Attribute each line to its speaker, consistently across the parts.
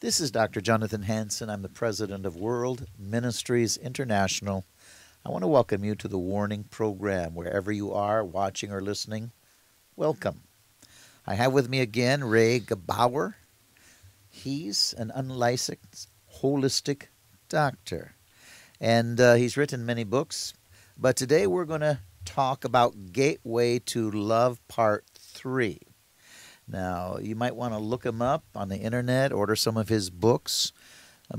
Speaker 1: This is Dr. Jonathan Hansen. I'm the president of World Ministries International. I want to welcome you to the Warning Program, wherever you are watching or listening. Welcome. I have with me again Ray Gebauer. He's an unlicensed holistic doctor, and uh, he's written many books. But today we're going to talk about Gateway to Love Part 3. Now, you might want to look him up on the internet, order some of his books,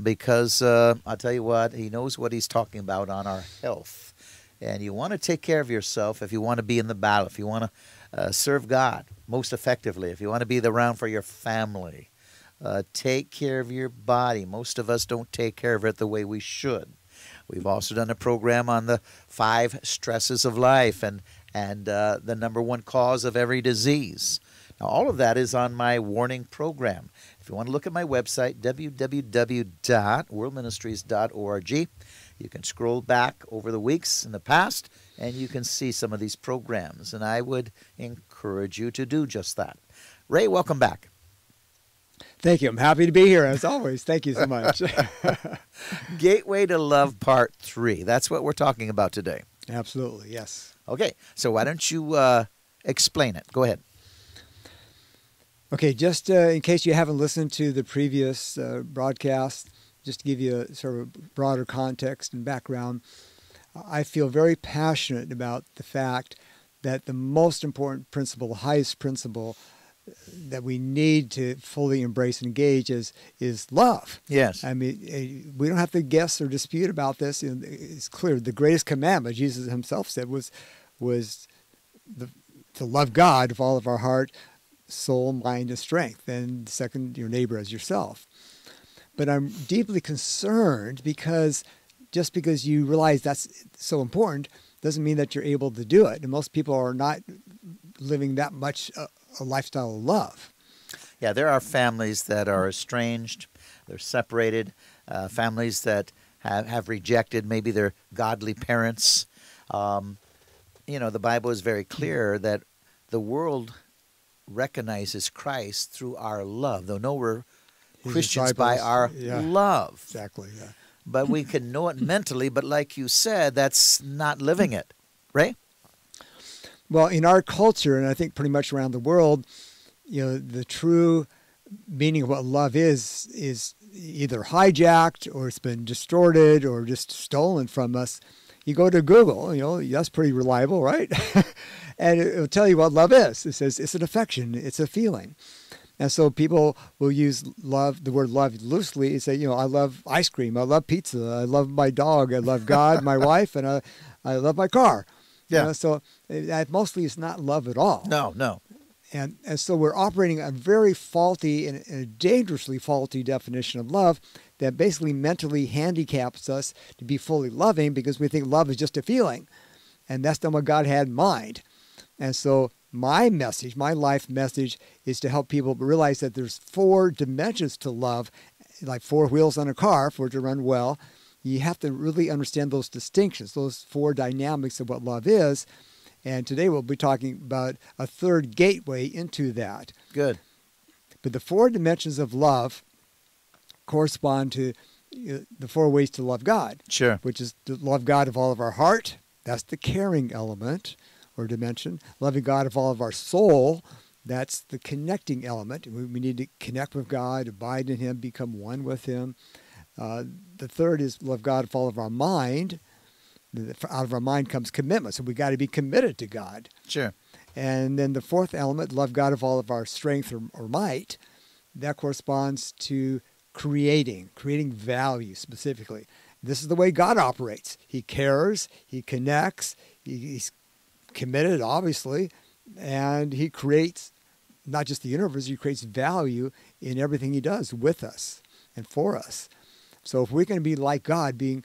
Speaker 1: because uh, I'll tell you what, he knows what he's talking about on our health. And you want to take care of yourself if you want to be in the battle, if you want to uh, serve God most effectively, if you want to be around for your family. Uh, take care of your body. Most of us don't take care of it the way we should. We've also done a program on the five stresses of life and and uh, the number one cause of every disease. Now, all of that is on my warning program. If you want to look at my website, www.worldministries.org, you can scroll back over the weeks in the past and you can see some of these programs. And I would encourage you to do just that. Ray, welcome back.
Speaker 2: Thank you. I'm happy to be here as always. Thank you so much.
Speaker 1: Gateway to Love Part 3. That's what we're talking about today.
Speaker 2: Absolutely, yes.
Speaker 1: Okay, so why don't you uh, explain it? Go ahead.
Speaker 2: Okay, just uh, in case you haven't listened to the previous uh, broadcast, just to give you a sort of broader context and background, I feel very passionate about the fact that the most important principle, the highest principle uh, that we need to fully embrace and engage is is love.
Speaker 1: Yes.
Speaker 2: I mean, we don't have to guess or dispute about this. It's clear. The greatest commandment, Jesus Himself said, was was the, to love God with all of our heart, soul, mind, and strength, and second, your neighbor as yourself. But I'm deeply concerned because just because you realize that's so important doesn't mean that you're able to do it. And most people are not living that much a, a lifestyle of love.
Speaker 1: Yeah, there are families that are estranged, they're separated, uh, families that have, have rejected maybe their godly parents. Um, you know, the Bible is very clear that the world recognizes Christ through our love. They'll know we're
Speaker 2: His
Speaker 1: Christians by our
Speaker 2: yeah.
Speaker 1: love.
Speaker 2: Exactly. Yeah.
Speaker 1: But we can know it mentally, but like you said, that's not living it. Right?
Speaker 2: Well, in our culture, and I think pretty much around the world, you know, the true meaning of what love is is either hijacked or it's been distorted or just stolen from us. You go to Google, you know, that's pretty reliable, right? and it will tell you what love is. It says it's an affection, it's a feeling. And so people will use love, the word love loosely, and say, you know, I love ice cream, I love pizza, I love my dog, I love God, my wife, and I, I love my car. You
Speaker 1: Yeah.
Speaker 2: know, so uh, that mostly is not love at all.
Speaker 1: No, no.
Speaker 2: And, and so we're operating a very faulty and a dangerously faulty definition of love that basically mentally handicaps us to be fully loving because we think love is just a feeling. And that's not what God had in mind. And so my message, my life message is to help people realize that there's four dimensions to love, like four wheels on a car for it to run well. You have to really understand those distinctions, those four dynamics of what love is. And today we'll be talking about a third gateway into that.
Speaker 1: Good.
Speaker 2: But the four dimensions of love correspond to uh, the four ways to love God,
Speaker 1: Sure.
Speaker 2: which is to love God of all of our heart. That's the caring element or dimension. Loving God of all of our soul. That's the connecting element. We, we need to connect with God, abide in Him, become one with Him. Uh, the third is love God with all of our mind. Out of our mind comes commitment. So we got to be committed to God.
Speaker 1: Sure.
Speaker 2: And then the fourth element, love God of all of our strength or, or might, that corresponds to creating, creating value specifically. This is the way God operates. He cares, He connects, he, He's committed, obviously, and He creates not just the universe, He creates value in everything He does with us and for us. So if we're going to be like God, being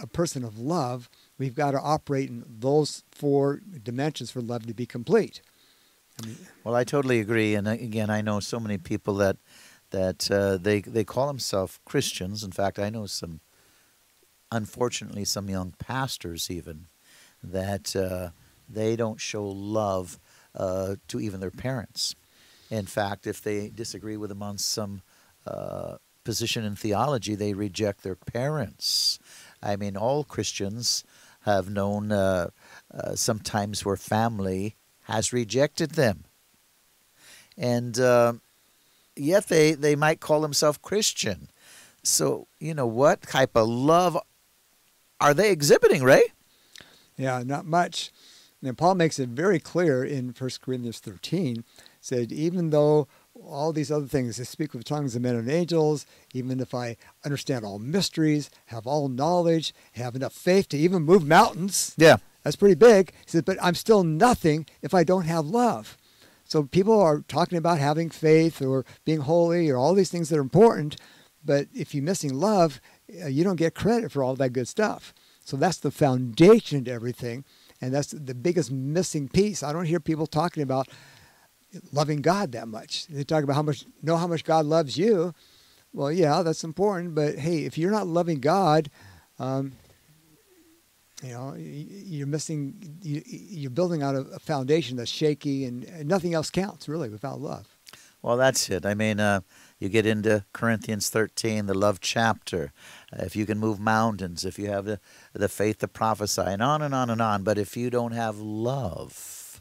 Speaker 2: a person of love, we've got to operate in those four dimensions for love to be complete. I mean,
Speaker 1: Well, I totally agree. And uh, again, I know so many people that that uh, they they call themselves Christians. In fact, I know some, unfortunately, some young pastors even that uh, they don't show love uh, to even their parents. In fact, if they disagree with them on some uh, position in theology, they reject their parents. I mean, all Christians have known uh, uh, some times where family has rejected them. And uh, yet they, they might call themselves Christian. So, you know, what type of love are they exhibiting, Ray?
Speaker 2: Yeah, not much. And Paul makes it very clear in 1 Corinthians 13, said, even though all these other things, I speak with tongues of men and angels, even if I understand all mysteries, have all knowledge, have enough faith to even move mountains.
Speaker 1: Yeah.
Speaker 2: That's pretty big. He said, but I'm still nothing if I don't have love. So people are talking about having faith or being holy or all these things that are important, but if you're missing love, uh, you don't get credit for all that good stuff. So that's the foundation to everything, and that's the biggest missing piece. I don't hear people talking about loving God that much. They talk about how much know how much God loves you. Well, yeah, that's important, but hey, if you're not loving God, um, you know, you're missing. You're building out a foundation that's shaky, and nothing else counts really without love.
Speaker 1: Well, that's it. I mean, uh, you get into Corinthians 13, the love chapter. Uh, if you can move mountains, if you have the, the faith to prophesy, and on and on and on. But if you don't have love,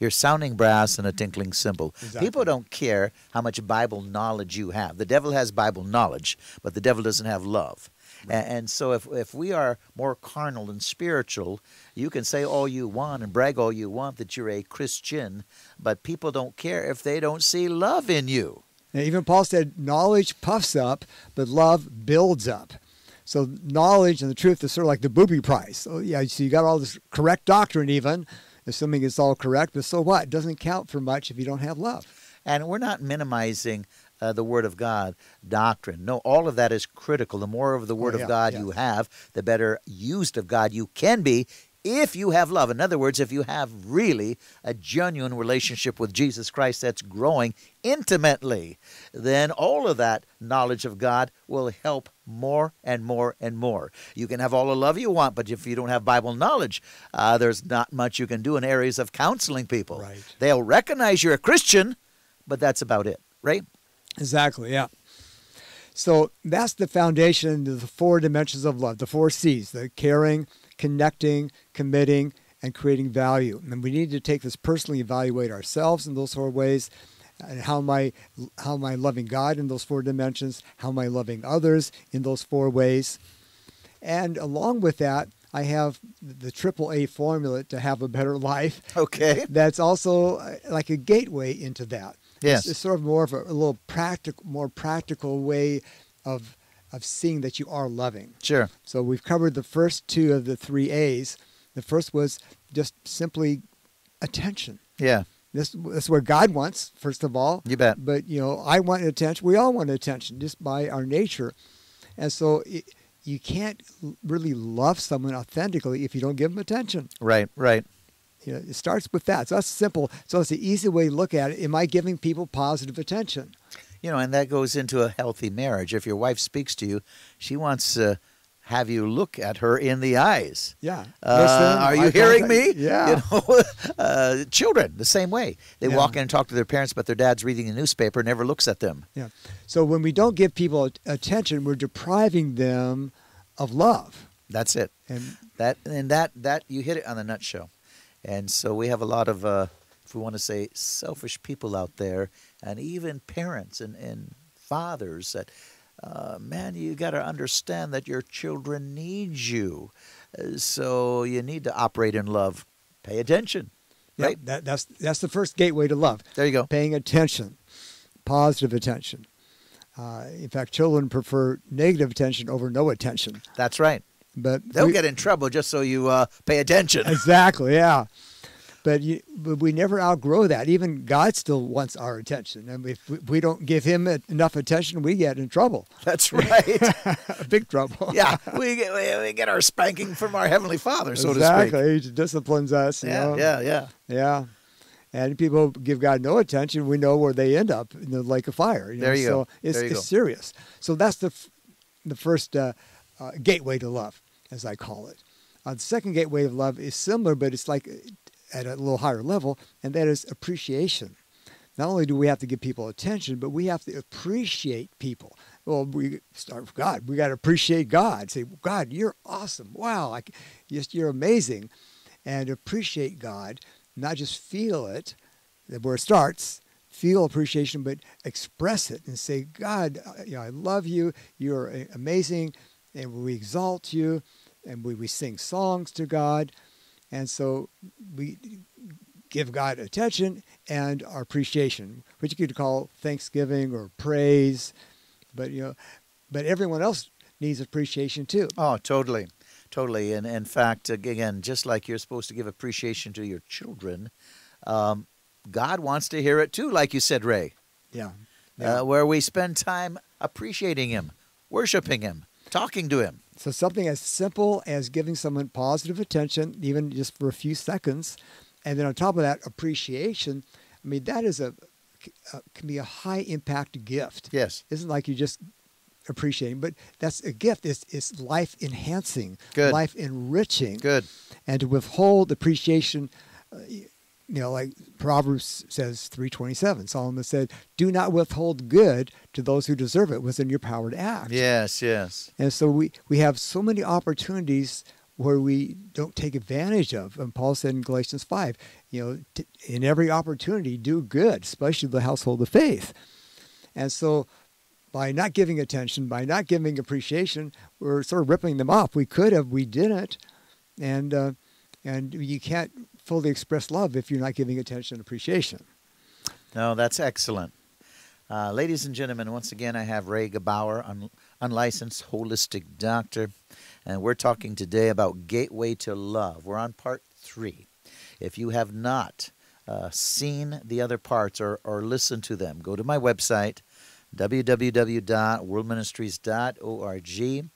Speaker 1: you're sounding brass and a tinkling cymbal.
Speaker 2: Exactly.
Speaker 1: People don't care how much Bible knowledge you have. The devil has Bible knowledge, but the devil doesn't have love. And, and so if, if we are more carnal than spiritual, you can say all you want and brag all you want that you're a Christian, but people don't care if they don't see love in you.
Speaker 2: And even Paul said, knowledge puffs up, but love builds up. So knowledge and the truth is sort of like the booby prize. So yeah, so you got all this correct doctrine even, assuming it's all correct, but so what? It doesn't count for much if you don't have love.
Speaker 1: And we're not minimizing uh, the Word of God doctrine. No, all of that is critical. The more of the Word
Speaker 2: Oh, yeah,
Speaker 1: of God
Speaker 2: yeah.
Speaker 1: you have, the better used of God you can be if you have love. In other words, if you have really a genuine relationship with Jesus Christ that's growing intimately, then all of that knowledge of God will help more and more and more. You can have all the love you want, but if you don't have Bible knowledge, uh, there's not much you can do in areas of counseling people.
Speaker 2: Right.
Speaker 1: They'll recognize you're a Christian, but that's about it, right?
Speaker 2: Exactly, yeah. So that's the foundation of the four dimensions of love, the four C's, the caring, connecting, committing, and creating value. And we need to take this personally, evaluate ourselves in those four ways. And how am I how am I loving God in those four dimensions? How am I loving others in those four ways? And along with that, I have the triple A formula to have a better life.
Speaker 1: Okay.
Speaker 2: That's also uh, like a gateway into that.
Speaker 1: Yes.
Speaker 2: It's, it's sort of more of a, a little practical, more practical way of of seeing that you are loving.
Speaker 1: Sure.
Speaker 2: So we've covered the first two of the three A's. The first was just simply attention.
Speaker 1: Yeah.
Speaker 2: This, this is where God wants, first of all.
Speaker 1: You bet.
Speaker 2: But, you know, I want attention. We all want attention just by our nature. And so it, you can't really love someone authentically if you don't give them attention.
Speaker 1: Right. Right.
Speaker 2: You know, it starts with that. So that's simple. So it's an easy way to look at it. Am I giving people positive attention?
Speaker 1: You know, and that goes into a healthy marriage. If your wife speaks to you, she wants to have you look at her in the eyes.
Speaker 2: Yeah.
Speaker 1: Uh, are you hearing me?
Speaker 2: Yeah.
Speaker 1: You know, uh, children the same way. They
Speaker 2: Yeah.
Speaker 1: walk in and talk to their parents, but their dad's reading the newspaper, never looks at them.
Speaker 2: Yeah. So when we don't give people attention, we're depriving them of love.
Speaker 1: That's it.
Speaker 2: And
Speaker 1: That and that that you hit it on the nutshell. And so we have a lot of, uh, if we want to say, selfish people out there, and even parents and, and fathers that, uh, man, you got to understand that your children need you. Uh, so you need to operate in love. Pay attention. Right.
Speaker 2: that, that's that's the first gateway to love.
Speaker 1: There you go.
Speaker 2: Paying attention, positive attention. Uh, in fact, children prefer negative attention over no attention.
Speaker 1: That's right.
Speaker 2: But
Speaker 1: They'll
Speaker 2: we-
Speaker 1: get in trouble just so you uh, pay attention.
Speaker 2: exactly, yeah. But, you, but we never outgrow that. Even God still wants our attention. And if we, we don't give Him enough attention, we get in trouble,
Speaker 1: That's right.
Speaker 2: big trouble.
Speaker 1: yeah, we get, we we get our spanking from our Heavenly Father, so to speak.
Speaker 2: exactly. He disciplines us. You
Speaker 1: Yeah,
Speaker 2: know?
Speaker 1: yeah, yeah.
Speaker 2: Yeah. And people give God no attention, we know where they end up in the lake of fire. You
Speaker 1: There
Speaker 2: know?
Speaker 1: you
Speaker 2: so
Speaker 1: go.
Speaker 2: It's,
Speaker 1: There you
Speaker 2: it's
Speaker 1: go.
Speaker 2: serious. So that's the, f- the first uh, uh, gateway to love, as I call it. Uh, the second gateway of love is similar, but it's like at a little higher level, and that is appreciation. Not only do we have to give people attention, but we have to appreciate people. well, we start with God. We got to appreciate God. Say, God, you're awesome. Wow, I, just you're amazing, and appreciate God. Not just feel it, where it starts. Feel appreciation, but express it and say, God, uh, you know, I love you. You're amazing, and we exalt you, and we, we sing songs to God, and so we give God attention and our appreciation, which you could call thanksgiving or praise but you know, but everyone else needs appreciation too.
Speaker 1: Oh, totally, totally. And in fact, again, just like you're supposed to give appreciation to your children, um, God wants to hear it too. Like you said, Ray.
Speaker 2: Yeah.
Speaker 1: yeah. Uh, where we spend time appreciating Him, worshiping Him, talking to Him.
Speaker 2: So something as simple as giving someone positive attention, even just for a few seconds, and then on top of that, appreciation. I mean, that is a uh, can be a high impact gift.
Speaker 1: Yes.
Speaker 2: Isn't like you just appreciating, but that's a gift. It's, it's life enhancing,
Speaker 1: Good.
Speaker 2: life enriching.
Speaker 1: Good.
Speaker 2: And to withhold appreciation, uh, you know, like Proverbs says 327, Solomon said, do not withhold good to those who deserve it within your power to act.
Speaker 1: Yes, yes.
Speaker 2: And so we, we have so many opportunities where we don't take advantage of. And Paul said in Galatians 5, you know, t- in every opportunity, do good, especially the household of faith. And so by not giving attention, by not giving appreciation, we're sort of ripping them off. We could have, we didn't. And, uh, and you can't fully express love if you're not giving attention and appreciation.
Speaker 1: No, that's excellent. Uh, ladies and gentlemen, once again, I have Ray Gebauer, un- unlicensed holistic doctor and we're talking today about Gateway to Love. We're on part three. If you have not uh, seen the other parts or, or listened to them, go to my website, www.worldministries.org,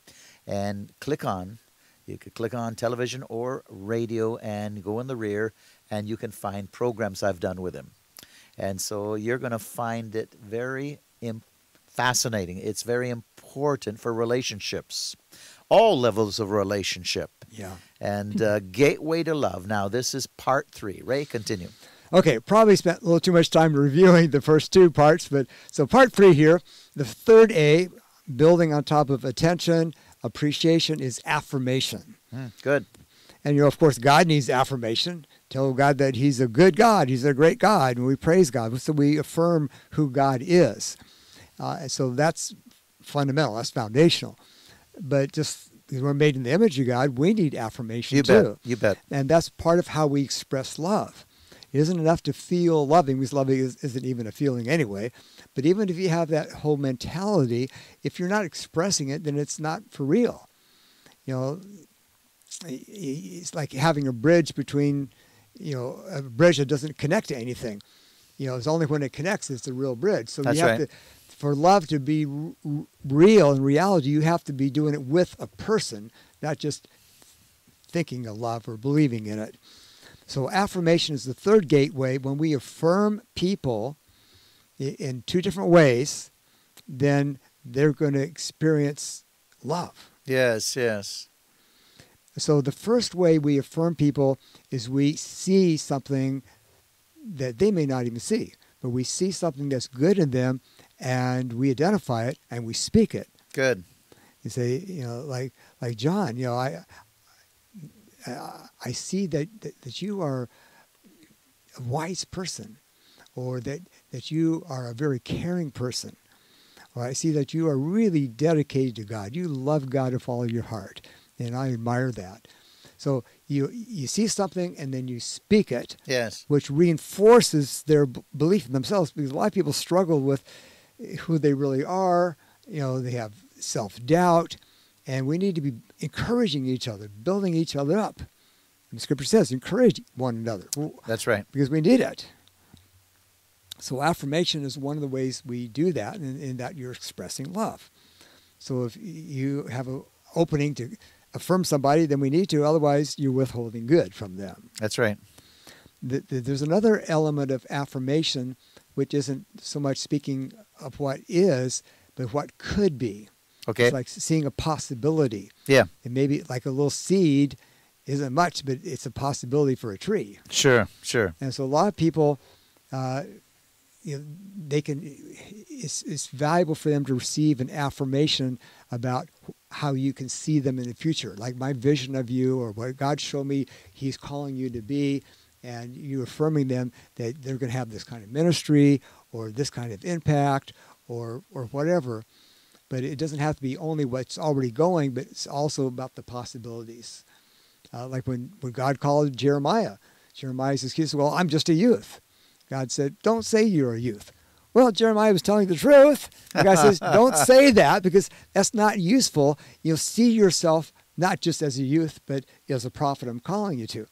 Speaker 1: and click on. You could click on television or radio and go in the rear, and you can find programs I've done with him. And so you're going to find it very imp- fascinating. It's very important for relationships all levels of relationship.
Speaker 2: Yeah.
Speaker 1: And uh, Gateway to Love. Now, this is part three. Ray, continue.
Speaker 2: Okay, probably spent a little too much time reviewing the first two parts, but so part three here, the third A, building on top of attention, appreciation, is affirmation.
Speaker 1: Mm, good.
Speaker 2: And you know, of course, God needs affirmation. Tell God that He's a good God, He's a great God, and we praise God. So we affirm who God is. Uh, so that's fundamental. That's foundational but just because we're made in the image of God, we need affirmation
Speaker 1: you
Speaker 2: too.
Speaker 1: Bet. You bet.
Speaker 2: And that's part of how we express love. It isn't enough to feel loving because loving is, isn't even a feeling anyway. But even if you have that whole mentality, if you're not expressing it, then it's not for real. You know, it's like having a bridge between, you know, a bridge that doesn't connect to anything. You know, it's only when it connects is the real bridge. So
Speaker 1: That's
Speaker 2: you have
Speaker 1: right.
Speaker 2: to for love to be r- real in reality, you have to be doing it with a person, not just thinking of love or believing in it. So, affirmation is the third gateway. When we affirm people in two different ways, then they're going to experience love.
Speaker 1: Yes, yes.
Speaker 2: So, the first way we affirm people is we see something that they may not even see, but we see something that's good in them and we identify it and we speak it.
Speaker 1: Good.
Speaker 2: You say, you know, like like John, you know, I I see that, that, that you are a wise person, or that that you are a very caring person, or I see that you are really dedicated to God. You love God with all your heart, and I admire that. So you you see something and then you speak it,
Speaker 1: Yes.
Speaker 2: which reinforces their b- belief in themselves. Because a lot of people struggle with who they really are. You know, they have self doubt, and we need to be encouraging each other, building each other up. And the scripture says, encourage one another
Speaker 1: That's right.
Speaker 2: because we need it. So, affirmation is one of the ways we do that, in, in that you're expressing love. So, if you have an opening to affirm somebody, then we need to. Otherwise, you're withholding good from them.
Speaker 1: That's right.
Speaker 2: The, the, there's another element of affirmation, which isn't so much speaking of what is, but what could be.
Speaker 1: Okay.
Speaker 2: It's like seeing a possibility.
Speaker 1: Yeah.
Speaker 2: And maybe like a little seed isn't much, but it's a possibility for a tree.
Speaker 1: Sure. Sure.
Speaker 2: And so a lot of people, uh, you know, they can. It's it's valuable for them to receive an affirmation about how you can see them in the future, like my vision of you or what God showed me He's calling you to be, and you affirming them that they're going to have this kind of ministry or this kind of impact or or whatever. But it doesn't have to be only what's already going, but it's also about the possibilities. Uh, like when, when God called Jeremiah, Jeremiah says, Well, I'm just a youth. God said, Don't say you're a youth. Well, Jeremiah was telling the truth. The guy says, Don't say that because that's not useful. You'll see yourself not just as a youth, but as a prophet I'm calling you to.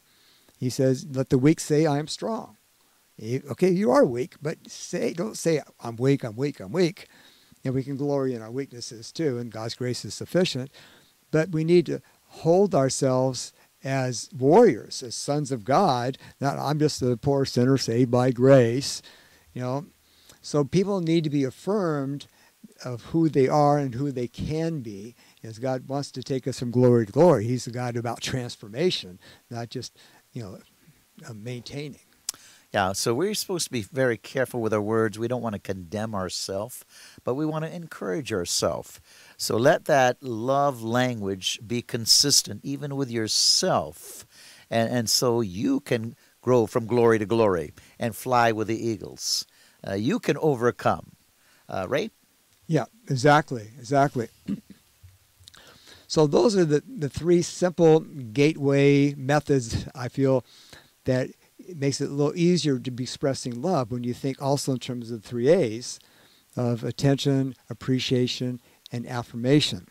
Speaker 2: He says, Let the weak say, I am strong. Okay, you are weak, but say don't say I'm weak, I'm weak, I'm weak. And we can glory in our weaknesses too, and God's grace is sufficient. But we need to hold ourselves as warriors, as sons of God. Not I'm just a poor sinner saved by grace, you know. So people need to be affirmed of who they are and who they can be. As God wants to take us from glory to glory, He's a God about transformation, not just you know maintaining.
Speaker 1: Yeah, so we're supposed to be very careful with our words. We don't want to condemn ourselves, but we want to encourage ourselves. So let that love language be consistent even with yourself. And, and so you can grow from glory to glory and fly with the eagles. Uh, you can overcome. Uh, right?
Speaker 2: Yeah, exactly. Exactly. So those are the, the three simple gateway methods I feel that it makes it a little easier to be expressing love when you think also in terms of the three A's of attention, appreciation, and affirmation.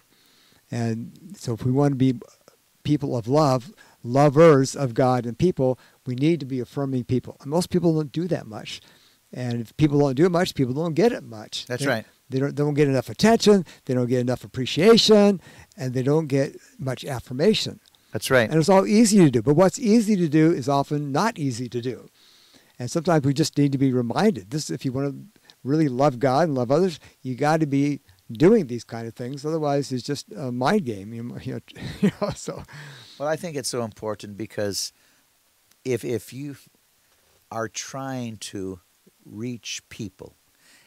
Speaker 2: And so if we want to be people of love, lovers of God and people, we need to be affirming people. And most people don't do that much. And if people don't do it much, people don't get it much.
Speaker 1: That's
Speaker 2: they,
Speaker 1: right.
Speaker 2: They don't, they don't get enough attention, they don't get enough appreciation, and they don't get much affirmation.
Speaker 1: That's right.
Speaker 2: And it's all easy to do. But what's easy to do is often not easy to do. And sometimes we just need to be reminded. This, if you want to really love God and love others, you got to be doing these kind of things. Otherwise, it's just a mind game. You know, you know, so.
Speaker 1: Well, I think it's so important because if if you are trying to reach people,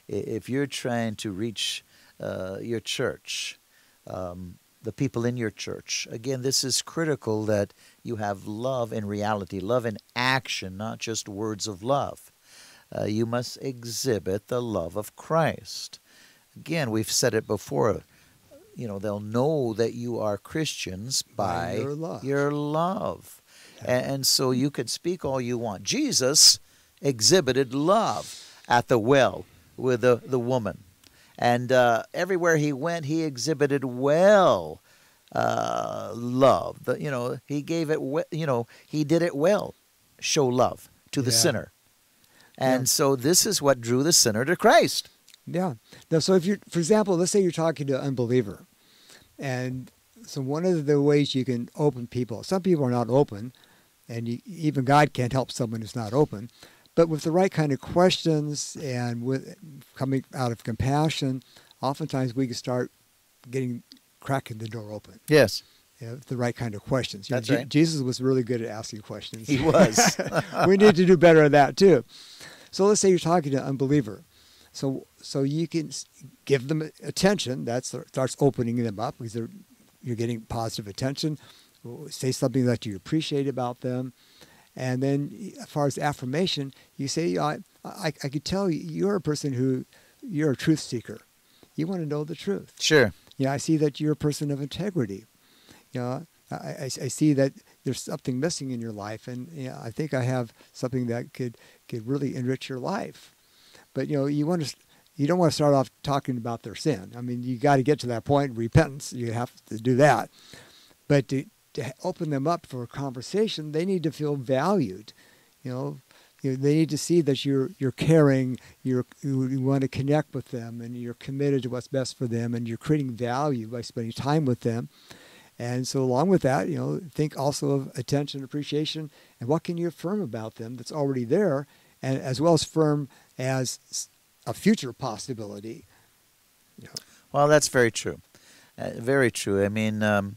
Speaker 1: if you're trying to reach uh, your church, um, the people in your church. Again, this is critical that you have love in reality, love in action, not just words of love. Uh, you must exhibit the love of Christ. Again, we've said it before. You know, they'll know that you are Christians by,
Speaker 2: by your love.
Speaker 1: Your love. And, and so you can speak all you want. Jesus exhibited love at the well with the, the woman. And uh, everywhere he went, he exhibited well uh, love. The, you know, he gave it. You know, he did it well. Show love to the
Speaker 2: yeah.
Speaker 1: sinner, and
Speaker 2: Yeah.
Speaker 1: so this is what drew the sinner to Christ.
Speaker 2: Yeah. Now, so if you, for example, let's say you're talking to an unbeliever, and so one of the ways you can open people. Some people are not open, and you, even God can't help someone who's not open. But with the right kind of questions and with coming out of compassion, oftentimes we can start getting cracking the door open.
Speaker 1: Yes,
Speaker 2: You know, the right kind of questions. You know,
Speaker 1: That's
Speaker 2: Je-
Speaker 1: right.
Speaker 2: Jesus was really good at asking questions.
Speaker 1: he was.
Speaker 2: we need to do better at that too. So let's say you're talking to an unbeliever. So so you can give them attention. That starts opening them up because they're, you're getting positive attention. Say something that you appreciate about them, and then as far as affirmation, you say, "You I I, I could tell you you're a person who you're a truth seeker. You want to know the truth.
Speaker 1: sure.
Speaker 2: Yeah, I see that you're a person of integrity. You know, I, I, I see that there's something missing in your life, and you know, I think I have something that could could really enrich your life. But you know, you want to you don't want to start off talking about their sin. I mean, you got to get to that point, repentance. You have to do that. But to to open them up for a conversation, they need to feel valued. You know, you know, they need to see that you're you're caring, you're you, want to connect with them, and you're committed to what's best for them, and you're creating value by spending time with them. And so, along with that, you know, think also of attention, appreciation, and what can you affirm about them that's already there, and as well as firm as a future possibility. You know,
Speaker 1: Well, that's very true. Uh, very true. I mean, um,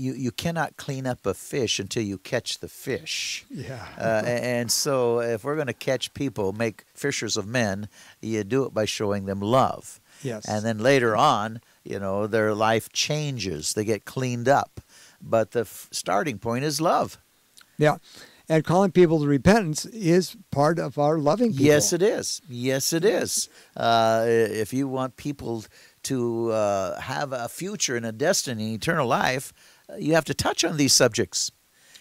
Speaker 1: you, you cannot clean up a fish until you catch the fish.
Speaker 2: Yeah.
Speaker 1: Uh, and so, if we're going to catch people, make fishers of men, you do it by showing them love.
Speaker 2: yes.
Speaker 1: And then later on, you know, their life changes, they get cleaned up. But the f- starting point is love.
Speaker 2: yeah. And calling people to repentance is part of our loving people.
Speaker 1: Yes, it is. Yes, it is. Uh, if you want people to uh, have a future and a destiny, eternal life, you have to touch on these subjects.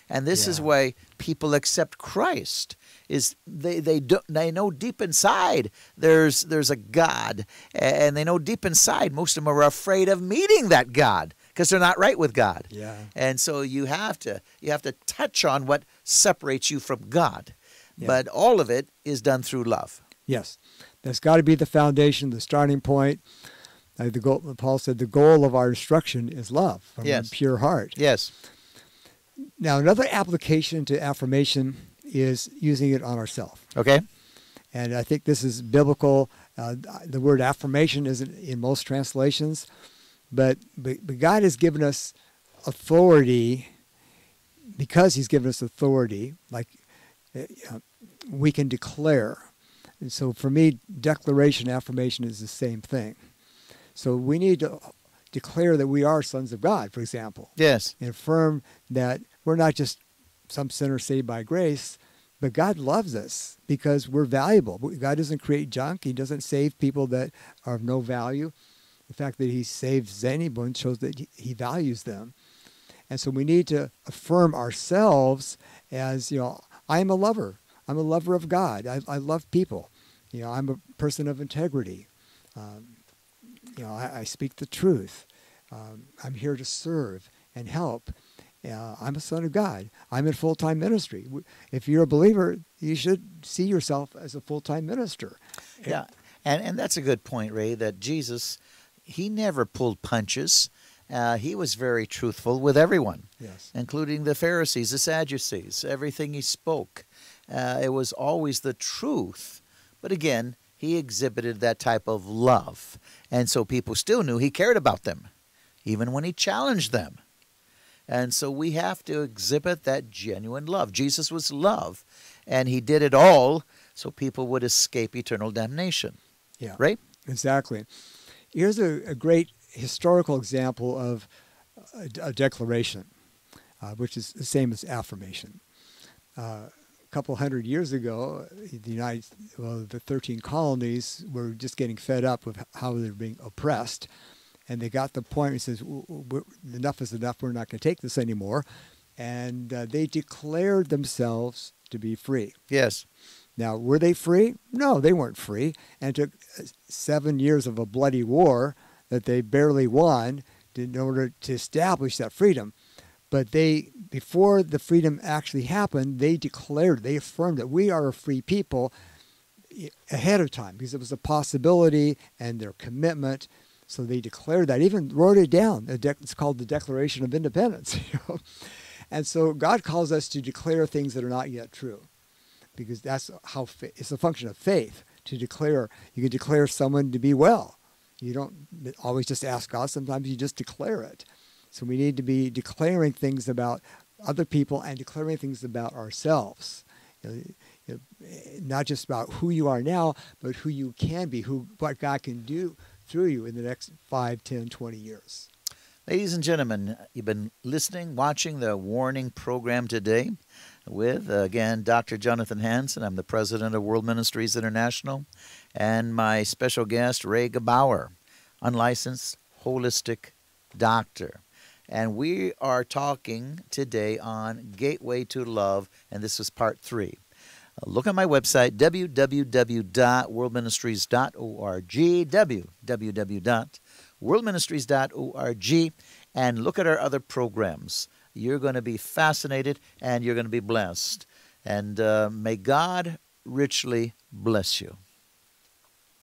Speaker 1: And this is why people accept Christ. Is they they do, they know deep inside there's there's a God, and they know deep inside most of them are afraid of meeting that God because they're not right with God.
Speaker 2: Yeah.
Speaker 1: And so you have to you have to touch on what separates you from God.
Speaker 2: Yeah.
Speaker 1: But all of it is done through love.
Speaker 2: Yes, that's got to be the foundation, the starting point. Uh, the goal, Paul said, the goal of our instruction is love from
Speaker 1: Yes.
Speaker 2: a pure heart.
Speaker 1: Yes.
Speaker 2: Now, another application to affirmation is using it on ourselves,
Speaker 1: Okay.
Speaker 2: and I think this is biblical. Uh, the word affirmation isn't in most translations, but, but but God has given us authority because He's given us authority. Like uh, we can declare. And so for me, declaration, affirmation is the same thing. So we need to declare that we are sons of God, for example,
Speaker 1: Yes.
Speaker 2: and affirm that we're not just some sinner saved by grace, but God loves us because we're valuable. God doesn't create junk. He doesn't save people that are of no value. The fact that He saves anyone shows that He- He values them. And so we need to affirm ourselves as, you know, I am a lover. I'm a lover of God. I, I love people. You know, I'm a person of integrity. Um, you know, I, I speak the truth. Um, I'm here to serve and help. Uh, I'm a son of God. I'm in full time ministry. If you're a believer, you should see yourself as a full time minister.
Speaker 1: Yeah. And and that's a good point, Ray, that Jesus he never pulled punches. Uh, he was very truthful with everyone,
Speaker 2: Yes.
Speaker 1: including the Pharisees, the Sadducees. Everything he spoke, uh, it was always the truth. But again, he exhibited that type of love, and so people still knew he cared about them, even when he challenged them. And so we have to exhibit that genuine love. Jesus was love, and he did it all so people would escape eternal damnation.
Speaker 2: Yeah.
Speaker 1: Right?
Speaker 2: Exactly. Here's a, a great historical example of a, a declaration, uh, which is the same as affirmation. Uh, couple hundred years ago, the United, well, the 13 colonies were just getting fed up with how they were being oppressed, and they got the point. It says, "W- w- "Enough is enough. We're not going to take this anymore," and uh, they declared themselves to be free.
Speaker 1: Yes.
Speaker 2: Now, were they free? No, they weren't free. And it took uh, seven years of a bloody war that they barely won in order to establish that freedom. But they, before the freedom actually happened, they declared, they affirmed that we are a free people ahead of time because it was a possibility and their commitment. So they declared that, even wrote it down. It's called the Declaration of Independence. And so God calls us to declare things that are not yet true because that's how it's a function of faith to declare. You can declare someone to be well. You don't always just ask God. Sometimes you just declare it. So we need to be declaring things about other people and declaring things about ourselves. You know, you know, not just about who you are now, but who you can be, who what God can do through you in the next 5, 10, 20 years.
Speaker 1: Ladies and gentlemen, you've been listening, watching the Warning program today with, uh, again, Dr. Jonathan Hansen. I'm the president of World Ministries International, and my special guest, Ray Gebauer, unlicensed holistic doctor. And we are talking today on Gateway to Love, and this is part three. Uh, Look at my website, www.worldministries.org, www.worldministries.org, and look at our other programs. You're going to be fascinated and you're going to be blessed. And uh, may God richly bless you.